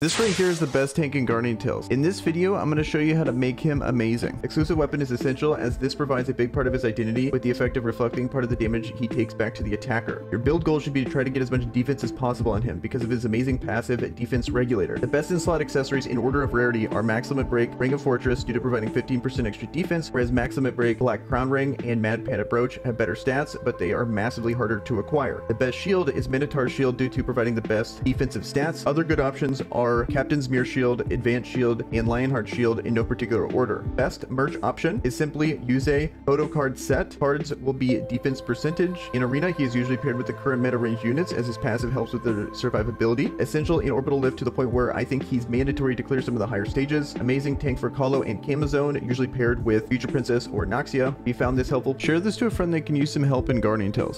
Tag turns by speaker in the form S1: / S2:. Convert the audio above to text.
S1: This right here is the best tank in Guardian Tales. In this video, I'm going to show you how to make him amazing. Exclusive weapon is essential as this provides a big part of his identity with the effect of reflecting part of the damage he takes back to the attacker. Your build goal should be to try to get as much defense as possible on him because of his amazing passive defense regulator. The best in slot accessories in order of rarity are Max Limit Break, Ring of Fortress due to providing 15% extra defense, whereas Max Limit Break, Black Crown Ring, and Mad Panda Brooch have better stats, but they are massively harder to acquire. The best shield is Minotaur Shield due to providing the best defensive stats. Other good options are Captain's Mirror Shield, Advanced Shield, and Lionheart Shield in no particular order. Best merch option is simply use a photo card set. Cards will be defense percentage. In Arena, he is usually paired with the current meta range units as his passive helps with their survivability. Essential in orbital lift to the point where I think he's mandatory to clear some of the higher stages. Amazing tank for Kahlo and Kamazone, usually paired with Future Princess or Noxia. If you found this helpful, share this to a friend that can use some help in Guardian Tales.